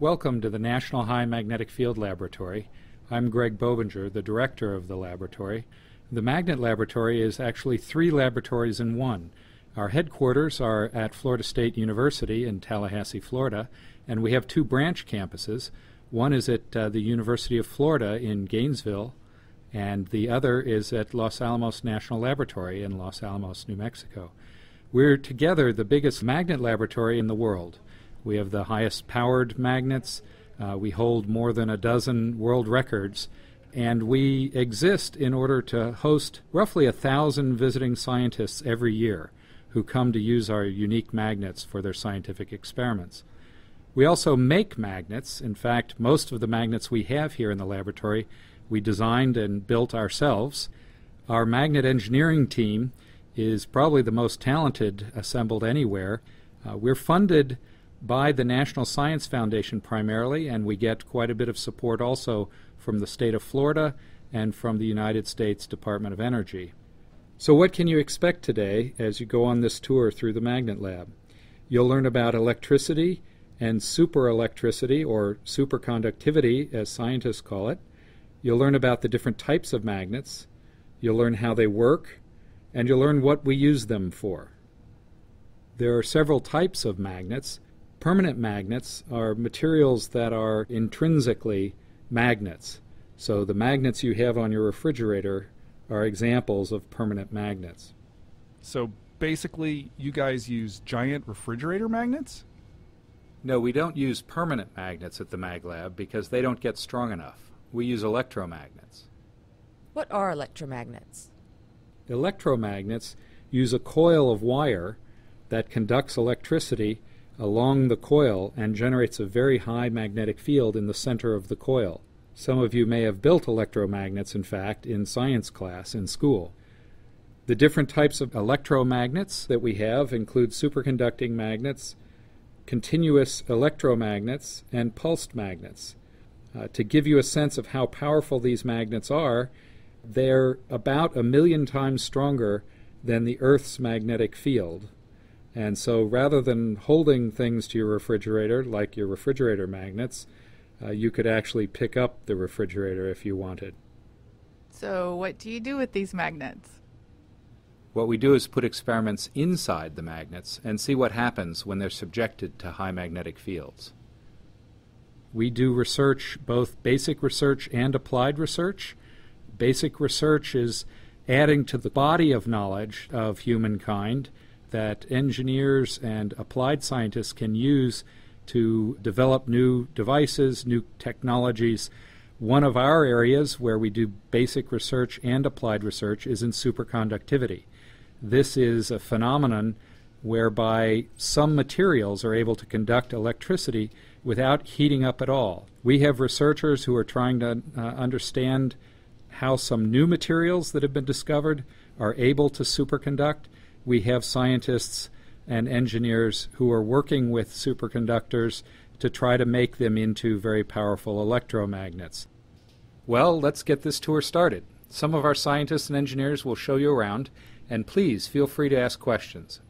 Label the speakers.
Speaker 1: Welcome to the National High Magnetic Field Laboratory. I'm Greg Boebinger, the director of the laboratory. The Magnet Laboratory is actually three laboratories in one. Our headquarters are at Florida State University in Tallahassee, Florida, and we have two branch campuses. One is at uh, the University of Florida in Gainesville, and the other is at Los Alamos National Laboratory in Los Alamos, New Mexico. We're together the biggest magnet laboratory in the world. We have the highest powered magnets. Uh, we hold more than a dozen world records. And we exist in order to host roughly a thousand visiting scientists every year who come to use our unique magnets for their scientific experiments. We also make magnets. In fact, most of the magnets we have here in the laboratory we designed and built ourselves. Our magnet engineering team is probably the most talented assembled anywhere. Uh, we're funded by the National Science Foundation primarily, and we get quite a bit of support also from the state of Florida and from the United States Department of Energy. So, what can you expect today as you go on this tour through the Magnet Lab? You'll learn about electricity and superelectricity, or superconductivity as scientists call it. You'll learn about the different types of magnets. You'll learn how they work, and you'll learn what we use them for. There are several types of magnets. Permanent magnets are materials that are intrinsically magnets. So the magnets you have on your refrigerator are examples of permanent magnets.
Speaker 2: So basically, you guys use giant refrigerator magnets?
Speaker 1: No, we don't use permanent magnets at the Mag Lab because they don't get strong enough. We use electromagnets.
Speaker 3: What are electromagnets?
Speaker 1: Electromagnets use a coil of wire that conducts electricity along the coil and generates a very high magnetic field in the center of the coil. Some of you may have built electromagnets, in fact, in science class in school. The different types of electromagnets that we have include superconducting magnets, continuous electromagnets, and pulsed magnets. Uh, to give you a sense of how powerful these magnets are, they're about a million times stronger than the Earth's magnetic field. And so rather than holding things to your refrigerator, like your refrigerator magnets, uh, you could actually pick up the refrigerator if you wanted.
Speaker 4: So, what do you do with these magnets?
Speaker 1: What we do is put experiments inside the magnets and see what happens when they're subjected to high magnetic fields. We do research, both basic research and applied research. Basic research is adding to the body of knowledge of humankind that engineers and applied scientists can use to develop new devices, new technologies. One of our areas where we do basic research and applied research is in superconductivity. This is a phenomenon whereby some materials are able to conduct electricity without heating up at all. We have researchers who are trying to uh, understand how some new materials that have been discovered are able to superconduct we have scientists and engineers who are working with superconductors to try to make them into very powerful electromagnets. Well, let's get this tour started. Some of our scientists and engineers will show you around, and please feel free to ask questions.